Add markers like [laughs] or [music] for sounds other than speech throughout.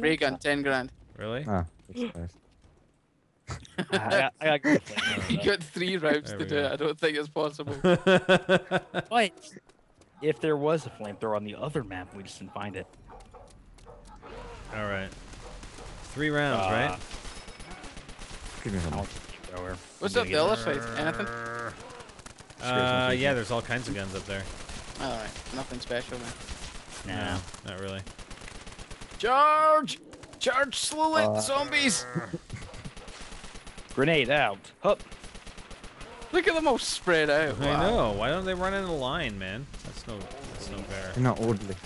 Ray gun, 10 grand. Really? Ah, that's. [laughs] I, I, I got good [laughs] You got three rounds to do go. it. I don't think it's possible. [laughs] But if there was a flamethrower on the other map, we just didn't find it. All right. Three rounds, Uh, right? Give me I some. don't think thrower. What's up the get other side? Anything? Uh, yeah, there's all kinds of guns up there. Alright, nothing special then. it. Nah. Not really. Charge! Charge slowly, Uh, zombies! [laughs] Grenade out. Hup. Look at them all spread out. I Wow. know. Why don't they run in a line, man? That's no. That's no fair. They're not orderly.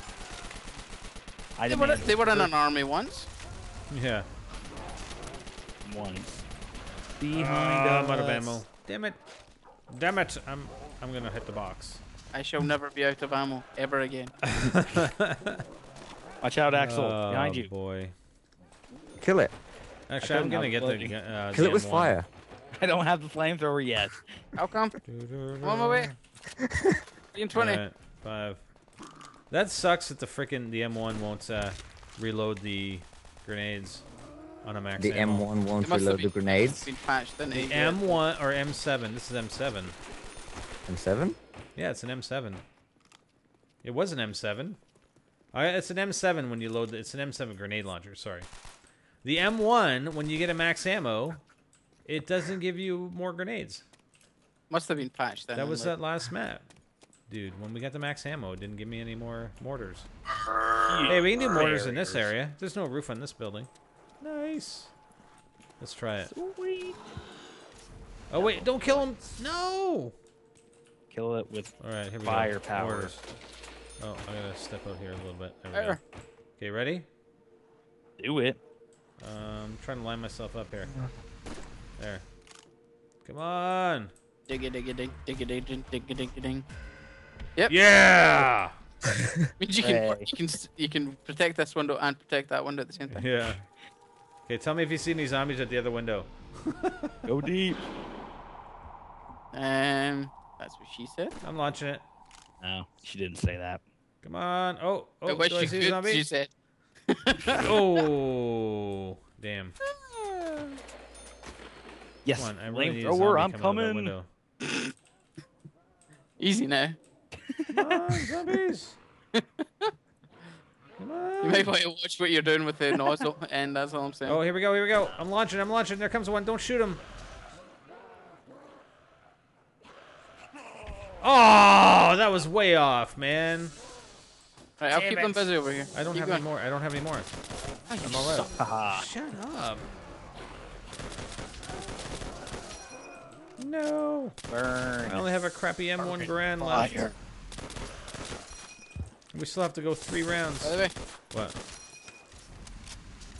I They were, demand they were in an army once. Yeah. one. Uh, Behind I'm out of ammo. Damn it. Damn it. I'm. I'm gonna hit the box. I shall never be out of ammo ever again. [laughs] Watch out, Axel. Oh, Behind you. boy. Kill it. Actually, I'm gonna have get the. loading. gu- Uh, Kill it with M1. fire. [laughs] I don't have the flamethrower yet. How come? I'm on my way. [laughs] In 20. Alright, five. That sucks that the frickin' the M1 won't uh, reload the grenades on a max The ammo. M1 won't It must have reload the been- grenades. Been patched, didn't The it? M1 or M7. This is M7. M7? Yeah, it's an M7. It was an M7. Uh, it's an M7 when you load. The, it's an M7 grenade launcher. Sorry. The M1 when you get a max ammo, it doesn't give you more grenades. Must have been patched then. That was like- that last map. Dude, when we got the max ammo, it didn't give me any more mortars. Hey, we can do mortars in this area. There's no roof on this building. Nice. Let's try it. Sweet. Oh wait, don't kill him. No. Kill it with All right, here we Firepower. go. Mortars. Oh, I gotta step out here a little bit. There we Fire. go. Okay, ready? do it. Um, trying to line myself up here. There. Come on. Digga digga dig, digga dig dig, digga digga ding. Yep. Yeah. [laughs] Means you can Hooray. you can you can protect this window and protect that window at the same time. Yeah. Okay, tell me if you see any zombies at the other window. [laughs] Go deep. Um, that's what she said. I'm launching it. No, she didn't say that. Come on. Oh, I oh, wish do I you see a zombie? She said. [laughs] oh, damn. [laughs] Yes, Come on, I really flamethrower, oh, I'm coming out [laughs] that Easy now. Come on, zombies. Come You on. might want to watch what you're doing with the nozzle, and that's all I'm saying. Oh, here we go, here we go. I'm launching, I'm launching. There comes one. Don't shoot him. Oh, that was way off, man. Right, I'll keep it. them busy over here. I don't Keep have going. any more. I don't have any more. Oh, I'm all right. suck. Haha. Shut up. No. Burn. I only have a crappy M1 Garand left. Fire. We still have to go three rounds. By the way, What?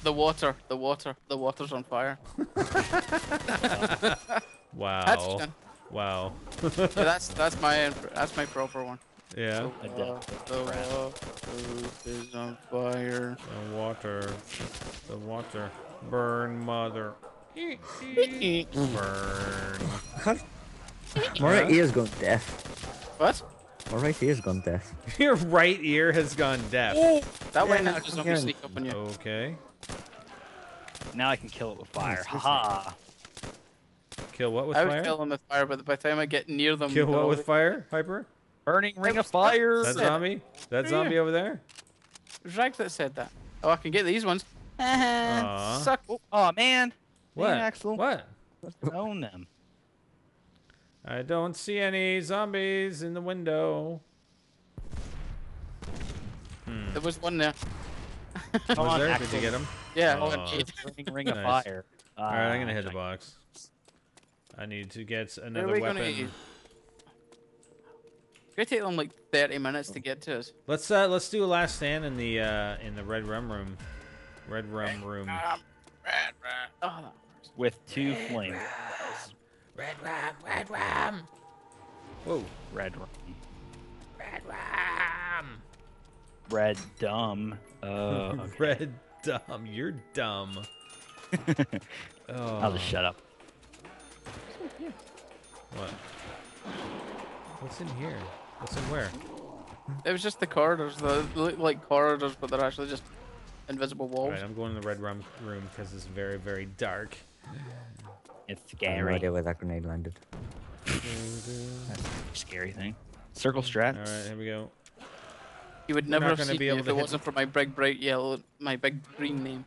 the water, the water, the water's on fire. [laughs] [laughs] Wow. Touchdown. Wow. Yeah, that's that's my that's my proper one. Yeah. I Uh, the water is on fire. The water. The water. Burn, mother. Burn. My right ear's gone deaf. What? My right ear's gone deaf. [laughs] Your right ear has gone deaf. That way now just don't hear him. sneak up on you. Okay. Now I can kill it with fire. Yes, yes, Haha. Kill what with fire? I would fire? kill them with fire, but by the time I get near them, Kill what with fire, Hyper? Burning ring of fire. That zombie? That zombie over there? It was Rags that said that. Oh, I can get these ones. Aw. Suck. Oh, Oh man. What? Man, Axel. What? Own them. I don't see any zombies in the window. Hmm. there was one there. [laughs] Come Was on, there? Axel. Did you get him? Yeah. Oh. one hit. [laughs] Burning ring of Nice. fire. All right, I'm gonna Ah, hit the box. I need to get Where are another we weapon. Gonna use? It's gonna take them like 30 minutes to get to us. Let's uh let's do a last stand in the uh in the red rum room. Red rum room. Um, rat, rat. Oh, that hurts. With two flames. Red rum, red rum. Whoa. Red rum. Red rum. Red dumb. Uh, [laughs] okay. Red dumb. You're dumb. oh. [laughs] I'll just shut up. What? What's in here? What's in where? It was just the corridors. They look like corridors, but they're actually just invisible walls. Alright, I'm going to the red room room because it's very, very dark. It's I have no idea where that grenade landed. That's a scary thing. Circle straps. Alright, here we go. You would We're never not have gonna seen be me able if it wasn't for my big bright yellow, my big green name.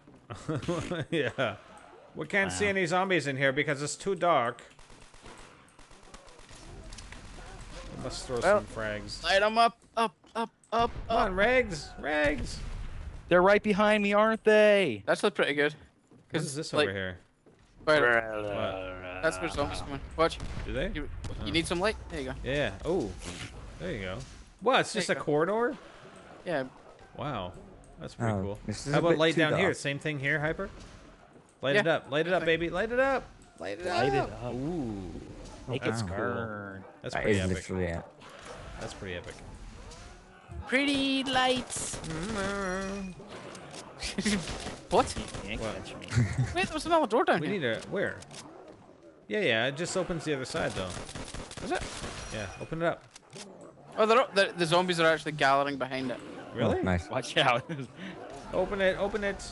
[laughs] yeah. We can't see any zombies in here because it's too dark. We must throw Well- some frags. Light 'em up, up, up, up, Come up. on, Regs! Regs! They're right behind me, aren't they? That's look pretty good. What 'Cause, is this like, over here? Spider, that's where zombies come in. Watch. Do they? You, Oh. need some light? There you go. Yeah. Oh, there you go. What? It's There just a go. corridor? Yeah. Wow. That's pretty Oh, cool. How about light too down here? Same thing here, Hyper? Light it up. Light it up, baby. Light it up. Light it Light it up. up. Ooh. Make That's it cool. Burn. That's That pretty is epic. literally it. That's pretty epic. Pretty lights. Mm-hmm. [laughs] what? What? [laughs] Wait, there was another door down We here. need a where? Yeah, yeah. It just opens the other side though. Is it? Yeah, open it up. Oh, they're, up- the, the zombies are actually gathering behind it. Oh, really? Oh, nice. Watch out. [laughs] Open it. Open it.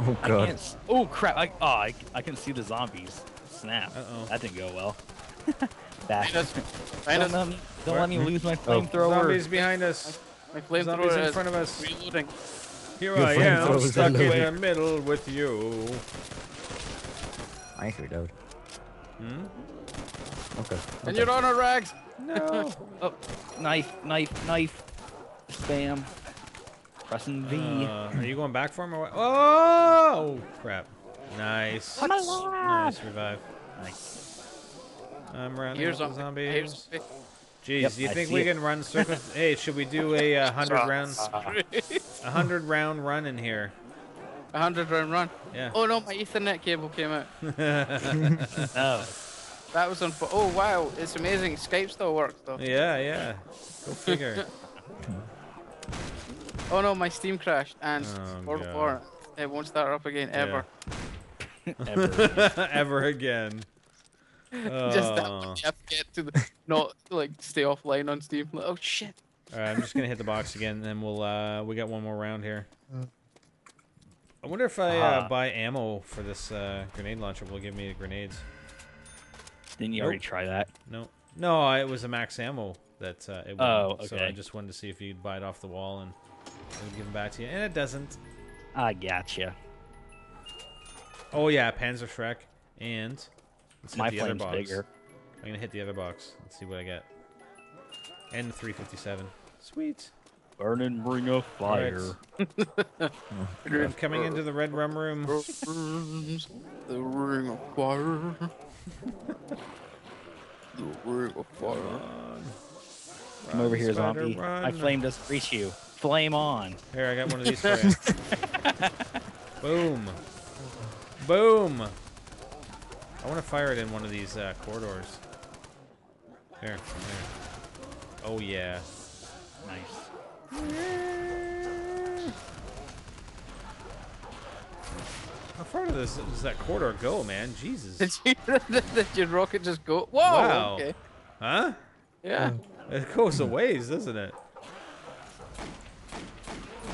Oh god. Oh crap! I, oh, I, I can see the zombies. Snap. Uh-oh. That didn't go well. Back. Behind us. Behind Don't us. let me, don't Where? let me lose my flamethrower. Zombies behind us. My Zombies flamethrower in front of us. reloading. Here Your I am, flamethrower's stuck in the reloading. middle with you. Nice reload. Hmm? Okay. And okay. you're on a rags. No. [laughs] Oh, knife, knife, knife. Spam. Pressing V. Uh, are you going back for him or what? Oh crap! Nice. I'm alive. Nice revive. nice. I'm running Here's with the zombie. Here's zombies. Jeez, Yep, do you I think we it. can run circles? [laughs] hey, should we do a uh, hundred round, [laughs] a hundred round run in here? A hundred round run. Yeah. Oh no, my Ethernet cable came out. [laughs] Oh, That was on. Oh wow, it's amazing. Skype still works though. yeah, yeah. Go figure. Oh no, my Steam crashed and Oh, or, God. it won't start up again ever. ever. Ever again. [laughs] Just that Oh. one you have to get to the not like stay offline on Steam. Like, oh shit. All right, I'm just gonna hit the box again, and then we'll uh, we got one more round here. I wonder if I uh, buy ammo for this uh, grenade launcher. Will give me grenades. Didn't you Nope. already try that? No, no, I- it was a max ammo that uh, it. Oh, won, So I just wanted to see if you'd buy it off the wall and it would give them back to you, and it doesn't. I gotcha. Oh yeah, Panzerschreck, and let's hit My the other box. bigger. I'm gonna hit the other box. Let's see what I get. And the 357. Sweet. Burn and bring a fire. [laughs] I'm coming into the red rum room. The ring of fire. the ring of fire. Run. Come over here, spider, zombie. My flame doesn't reach you. Flame on. Here, I got one of these for you. [laughs] Boom. Boom. I want to fire it in one of these uh, corridors. Here, there. Oh yeah. Nice. How far does does that corridor go, man? Jesus. Did you [laughs] did your rocket just go? Whoa. Wow. Okay. Huh? Yeah. It goes a ways, doesn't it?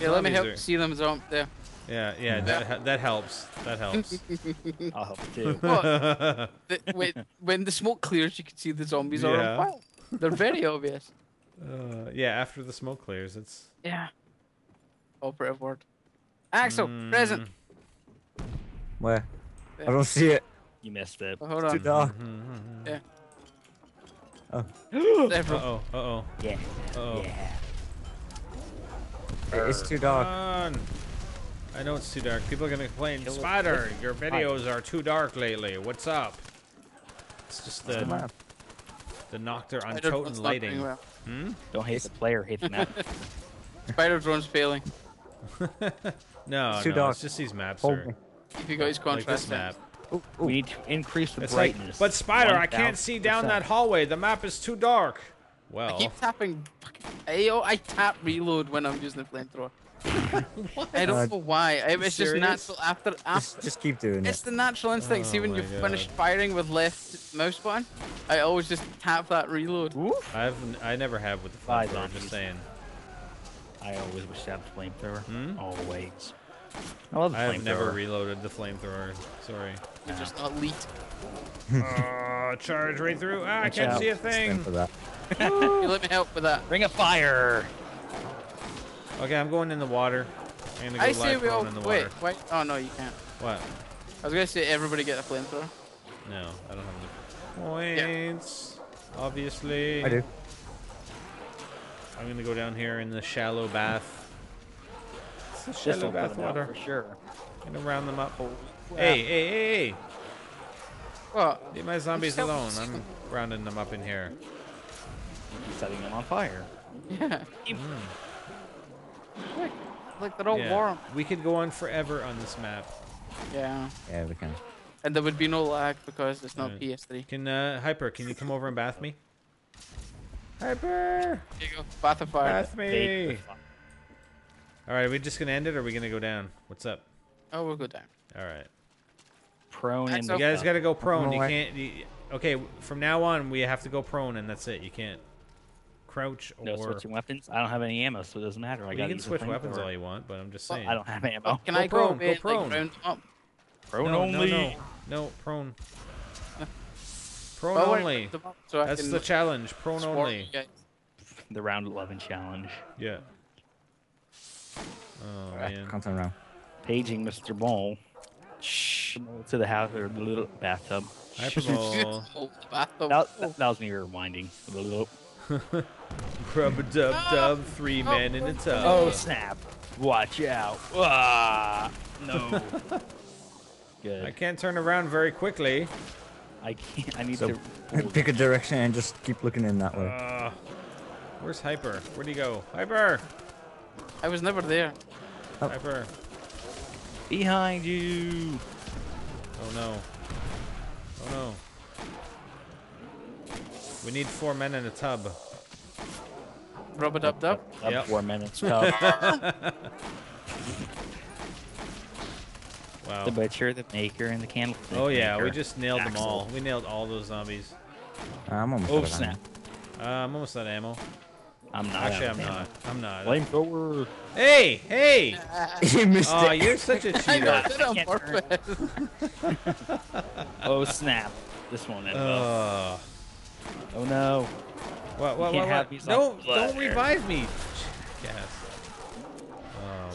Yeah. Let me help are- see them jump there. Yeah, yeah. That that helps. That helps. [laughs] I'll help too. What? [laughs] The, when, when the smoke clears, you can see the zombies are on fire. They're very obvious. [laughs] uh, yeah. After the smoke clears, it's Yeah. Operative word. Axel, present. Mm. Where? I don't see it. You missed it. Oh, hold It's too on. dark. Yeah. Uh Several. oh. Uh oh. Yeah. Uh oh. Yeah. It's too dark. On. I know it's too dark. People are gonna complain. Kill. Spider, your videos are too dark lately. What's up? It's just the the map. the Noctur on Spider Toten drone's not doing lighting. well. Hmm? Don't hate the player, hate the map. [laughs] Spider drone's failing. [laughs] No, It's too no. dark. It's just these maps Hold are me. If you got his like this map. Ooh, ooh. we need to increase the It's like, brightness. but Spider, I can't see down 1000%. that hallway. The map is too dark. Well. I keep tapping. I, I tap reload when I'm using the flamethrower. I don't Uh, know why. I, it's just natural after after. just keep doing It's it. It's the natural instinct. See Oh when you've finished firing with left mouse button, I always just tap that reload. I've I never have with the Bye, flamethrower. zombies. Just saying. I always wish to have a flamethrower. Hmm? Always. I love the I have never reloaded the flamethrower. Sorry. You're just not elite. oh, [laughs] charge right through. Ah, I can't out. see a Stand thing. for that. [laughs] You let me help with that. Ring of fire. Okay, I'm going in the water. I'm gonna go I live say we all in the wait, water. wait. Oh no, you can't. What? I was gonna say everybody get a flamethrower. No, I don't have the points. Obviously. I do. I'm gonna go down here in the shallow bath. It's the This shallow bath put them out water. for sure. Gonna round them up. crap. Hey, hey, hey, hey! What? Leave my zombies [laughs] help alone. I'm rounding them up in here. Setting them on fire. [laughs] Yeah. Mm. Like, like they're all Yeah. warm. We could go on forever on this map. Yeah. Yeah, we can. And there would be no lag because it's not Yeah. PS3. Can uh, Hyper? Can you come over and bath me? Hyper, There you go. Bath of fire. bath me. fire. All right, are we just gonna end it, or are we gonna go down? What's up? Oh, we'll go down. All right, Prone That's in you guys gotta go prone. You can't. You, okay, from now on, we have to go prone, and that's it. You can't crouch or. no switching weapons. I don't have any ammo, so it doesn't matter. I you can switch weapons all you want, but I'm just Well, saying. I don't have ammo. Oh, can Go I go, prone, away go and, prone. Like, round? Prone no, only. No, no, no, prone. [laughs] Prone Well, only. So That's the challenge. Prone only. The round 11 challenge. Yeah. Oh Ah, man. Can't turn around. Paging Mr. Ball. Shh. To the house or the little bathtub. Hyperball. [laughs] That, that, that was me rewinding. The [laughs] little- Rub a dub dub. Three Oh, men in a tub. Oh snap! Watch out! [laughs] Ah, no. Good. I can't turn around very quickly. I can't. I need So, to. Pick a direction and just keep looking in that way. Uh, where's Hyper? Where'd he go? Hyper! I was never there. Oh. Hyper! behind you. Oh no. Oh no. We need four men in a tub. Rub a dub dub. Up Yep. Four minutes. [laughs] Tub. [laughs] Wow. the butcher, the maker, and the candle. Oh yeah, we just nailed them all. We nailed all those zombies. I'm almost Oh out of snap! ammo. Uh, I'm almost out of ammo. I'm not. Actually, I'm not. I'm not. Flamethrower. Hey, hey! [laughs] you missed Oh, it. you're such a I know, cheater. I did it on purpose. Oh snap! This one. ended well. Uh, no! What, what, can't what, have what? these Don't, don't revive me. Yes. Oh,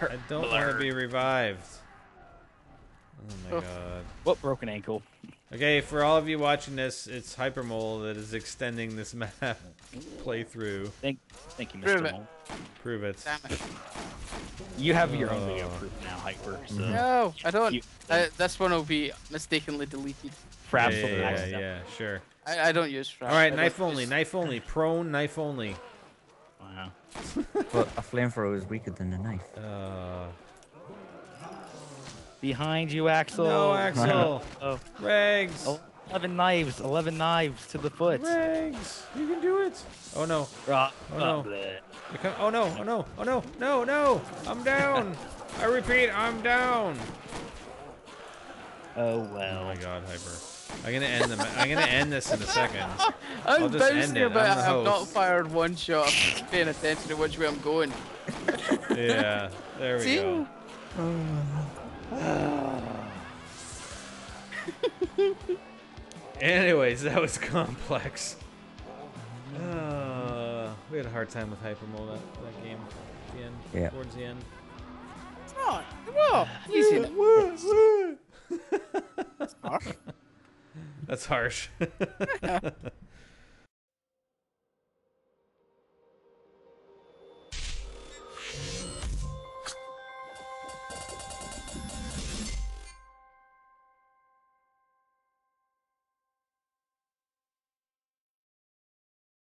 wow. I don't want to be revived. Oh my Oh. god. What broken ankle? Okay, for all of you watching this, it's Hypermole that is extending this [laughs] map playthrough. Thank, thank you, Mr. it. Mole. Prove it. Damn it. You have your own video Oh. proof now, Hyper. So No, I don't. You- Uh, this one will be mistakenly deleted. Yeah, yeah, yeah, yeah, sure. I, I don't use Fraps. All right, I knife only, use- knife only, [laughs] prone, knife only. Wow. But a flamethrower is weaker than a knife. Uh, Behind you, Axel. no, Axel. [laughs] Oh, Regs. oh, 11 knives. 11 knives to the foot. Regs, you can do it. Oh no. Ah, Oh, ah, no. bleh. You come- oh no, oh no, oh no, no, no! I'm down! [laughs] I repeat, I'm down! Oh well. Oh well. my god, Hyper. I'm gonna end the. I'm gonna end this in a second. [laughs] I'm I'll just end bouncing it, I'm about. the I've not fired one shot. I'm paying attention to which way I'm going. Yeah, there we See? go. [laughs] Anyways, that was complex. Uh, we had a hard time with Hypermole that, that game at the end, Yeah. towards the end. It's not. Whoa, easy. [laughs] That's harsh. [laughs]